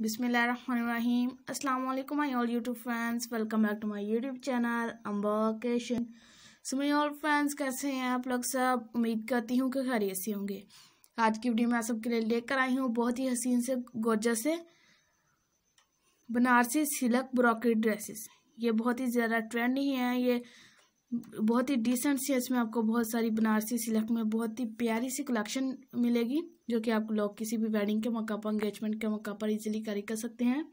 बिसमीम वालेकुम my all YouTube friends welcome back to my YouTube channel अम्बाकेशन so my all friends कैसे हैं आप लोग सब? उम्मीद करती हूँ कि खैरियत से होंगे। आज की वीडियो मैं सबके लिए लेकर आई हूँ बहुत ही हसीन से गोजा से, बनारसी सिलक ब्रॉकेट ड्रेसेस। ये बहुत ही ज़्यादा ट्रेंडी है, ये बहुत ही डिसेंट सी इसमें आपको बहुत सारी बनारसी सिलक में बहुत ही प्यारी सी कलेक्शन मिलेगी, जो कि आप लोग किसी भी वेडिंग के मौका पर एंगेजमेंट के मौका पर इजीली कैरी कर सकते हैं।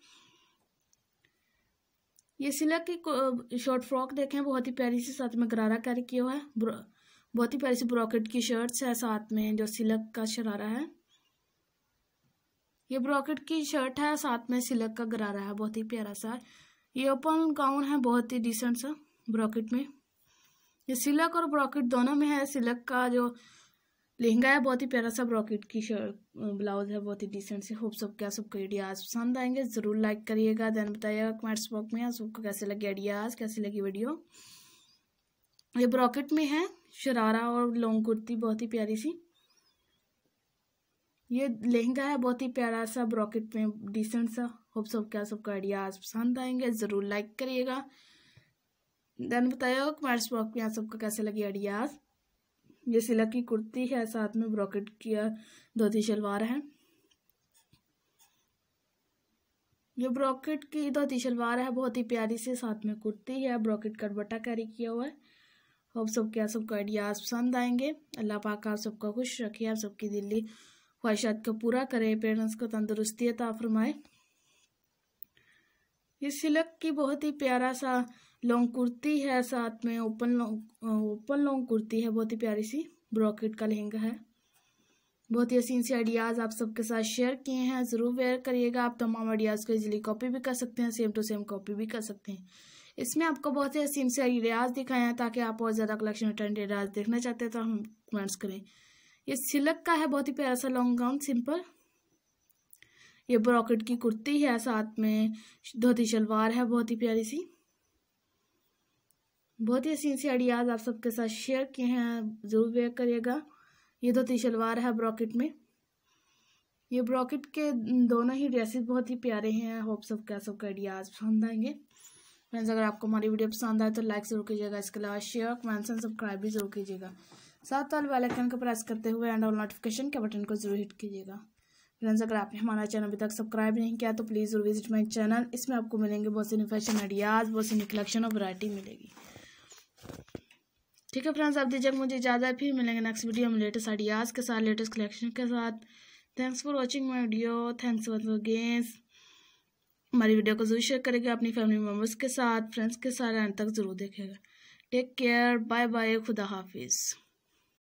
ये सिलक की शॉर्ट फ्रॉक देखें, बहुत ही प्यारी सी, साथ में गरारा कैरी किया हुआ है। बहुत ही प्यारी सी ब्रॉकेट की शर्ट्स है साथ में, जो सिलक का शरारा है। ये ब्रॉकेट की शर्ट है, साथ में सिलक का गरारा है, बहुत ही प्यारा सा। ये ओपन गाउन है, बहुत ही डिसेंट सा ब्रॉकेट में। ये सिलक और ब्रॉकेट दोनों में है। सिलक का जो लहंगा है, बहुत ही प्यारा सा ब्रॉकेट की ब्लाउज है, बहुत ही डिसेंट से। होप सब क्या सबको आइडियाज़ पसंद आएँगे। ज़रूर लाइक करिएगा। देन बताइएगा कमेंट्स बॉक्स में सबको कैसे लगे आइडियाज़, कैसी लगी वीडियो ये ब्रॉकेट में है। शरारा और लॉन्ग कुर्ती, बहुत ही प्यारी सी। ये लहंगा है, बहुत ही प्यारा सा ब्रॉकेट में डिसेंट सा। होप सब क्या सबको आइडियाज़ पसंद आएँगे। ज़रूर लाइक करिएगा। देन बताइए कमेंट्स बॉक्स में आप सबको कैसे लगी आइडियाज़ ये सिलक की कुर्ती है, साथ में ब्रॉकेट किया धोती शलवार है। ये ब्रॉकेट की धोती शलवार है, बहुत ही प्यारी से, साथ में कुर्ती है, ब्रॉकेट का दुपट्टा कैरी किया हुआ है। होप सब क्या सबको आइडियाज़ पसंद आएँगे। अल्लाह पाक आप सबका खुश रखे, आप सबकी दिल्ली ख्वाहिशात को पूरा करे, पेरेंट्स को तंदुरुस्ती अता फरमाए। ये सिलक की बहुत ही प्यारा सा लॉन्ग कुर्ती है साथ में, open long open long kurti है, बहुत ही प्यारी सी, ब्रॉकेट का लहंगा है। बहुत ही हसीन सी आइडियाज़ आप सबके साथ शेयर किए हैं, ज़रूर वेयर करिएगा, आप तमाम आइडियाज़ को इजीली कॉपी भी कर सकते हैं, सेम टू सेम कॉपी भी कर सकते हैं। इसमें आपको बहुत ही हसीन से आइडियाज़ दिखाए हैं, ताकि आप और ज़्यादा कलेक्शन ट्रेंड आइडियाज़ देखना चाहते हैं तो हम कमेंट्स करें। ये सिलक का है, बहुत ही प्यारा सा लॉन्ग गाउन, सिंपल। ये ब्रॉकेट की कुर्ती है, साथ में धोती शलवार है, बहुत ही प्यारी सी। बहुत ही हसीन सी आइडियाज़ आप सबके साथ शेयर किए हैं, ज़रूर वेयर करिएगा। ये धोती शलवार है ब्रॉकेट में। ये ब्रॉकेट के दोनों ही ड्रेसेस बहुत ही प्यारे हैं। होप सब क्या सबके आइडियाज़ पसंद आएँगे। फ्रेंड्स अगर आपको हमारी वीडियो पसंद आए तो लाइक ज़रूर कीजिएगा। इसके अलावा शेयर कमेंट्स एंड सब्सक्राइब भी ज़रूर कीजिएगा। साथ वाले आइकन को प्रेस करते हुए एंड ऑल नोटिफिकेशन के बटन को ज़रूर हिट कीजिएगा। फ्रेंड्स अगर आपने हमारा चैनल अभी तक सब्सक्राइब नहीं किया तो प्लीज़ विज़िट माई चैनल इसमें आपको मिलेंगे बहुत से सी फ़ैशन आइडियाज़ बहुत सी कलेक्शन और वरायटी मिलेगी। ठीक है फ्रेंड्स आप दीजिए मुझे इजाज़त फिर मिलेंगे नेक्स्ट वीडियो में लेटेस्ट आइडियाज़ के साथ लेटेस्ट कलेक्शन के साथ। Thanks for watching my video thanks for games हमारी वीडियो को ज़रूर शेयर करेगा अपनी फैमिली मेंबर्स के साथ फ्रेंड्स के साथ एंड तक ज़रूर देखेगा। टेक केयर बाय बाय खुदा हाफिज़.